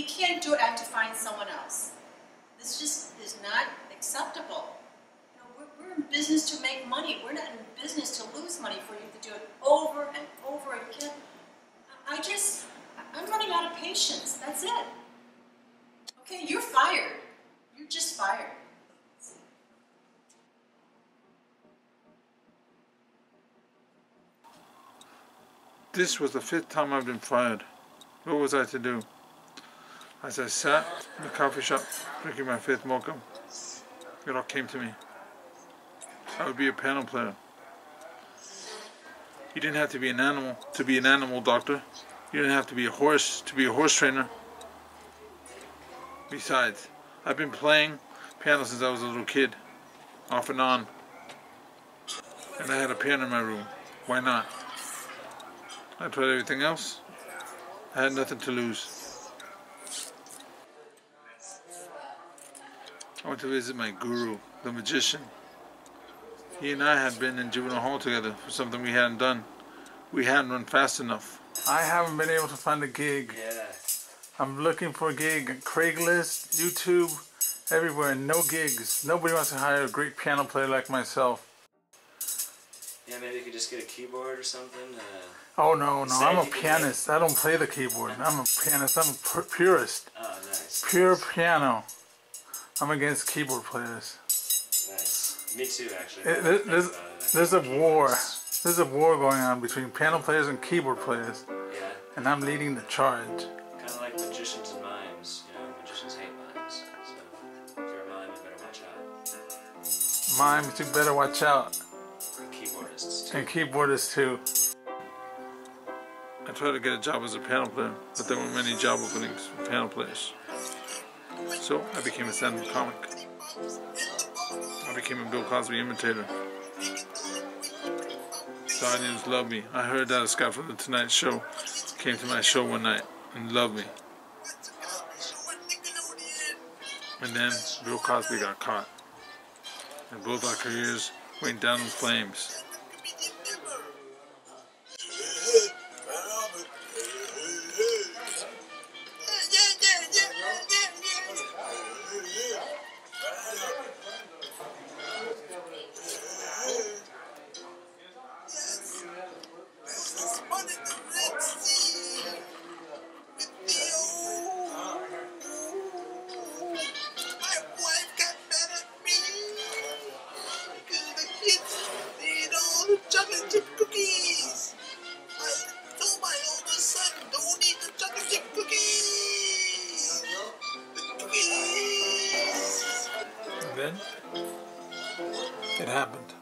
he can't do it, I have to find someone else. This just is not acceptable. You know, we're, we're in business to make money. We're not in business to lose money for you to do it over and over again. I just, I'm running out of patience. That's it. Okay, you're fired. You're just fired. This was the fifth time I've been fired. What was I to do? As I sat in the coffee shop drinking my fifth mocha, it all came to me. I would be a piano player. You didn't have to be an animal to be an animal doctor. You didn't have to be a horse to be a horse trainer. Besides, I've been playing piano since I was a little kid, off and on. And I had a piano in my room. Why not? I tried everything else. I had nothing to lose. I went to visit my guru, the magician. He and I had been in juvenile hall together for something we hadn't done. We hadn't run fast enough. I haven't been able to find a gig. Yeah. I'm looking for a gig Craigslist, YouTube, everywhere, no gigs. Nobody wants to hire a great piano player like myself. Yeah, maybe you could just get a keyboard or something. Uh, Oh no, no, I'm a if you pianist. I don't play the keyboard. I'm a pianist. I'm a pu- purist. oh, nice. Pure piano. I'm against keyboard players. Nice. Me too, actually. It- there- there's, uh, there's a war. There's a war going on between piano players and keyboard players, Yeah. and I'm leading the charge. Kind of like magicians and mimes. You know, magicians hate mimes. So if you're a mime, you better watch out. Mimes, you better watch out. And keyboardists too. And keyboardists too. I tried to get a job as a piano player, but there weren't many job openings for piano players. So I became a stand-up comic. I became a Bill Cosby imitator. The audience loved me. I heard that a Scott from the Tonight Show came to my show one night and loved me. And then Bill Cosby got caught. And both our careers went down in flames. Chocolate chip cookies. I told my oldest son, don't eat the chocolate chip cookies. The cookies. And then it happened.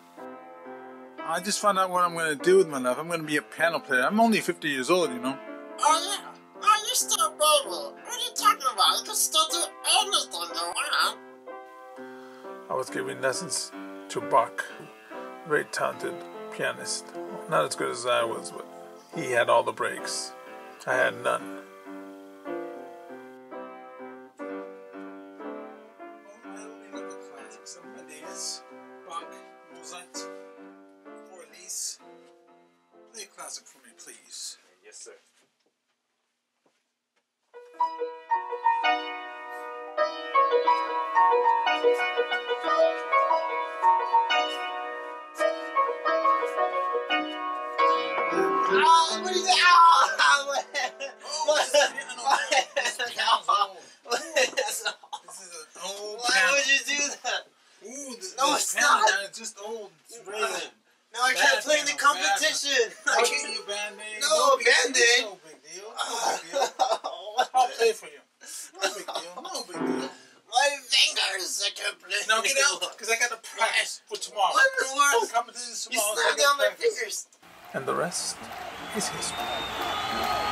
I just found out what I'm going to do with my life. I'm going to be a piano player. I'm only 50 years old, you know. Oh yeah. Oh, you're still a baby. What are you talking about? You can still do anything you want. I was giving lessons to Bach, very talented pianist. Not as good as I was, but he had all the breaks. I had none. Play a classic for me, please. Yes, sir. Can't play in the competition. I can't. get you a band-aid. No, big deal, Band-Aid. No big deal. No big deal. I'll play for you. No big deal. No big deal. My fingers, I can't play. Now get out, because I got to practice for tomorrow. What in the world? The competition is You tomorrow. so I snapped gotta down my fingers. And the rest is history.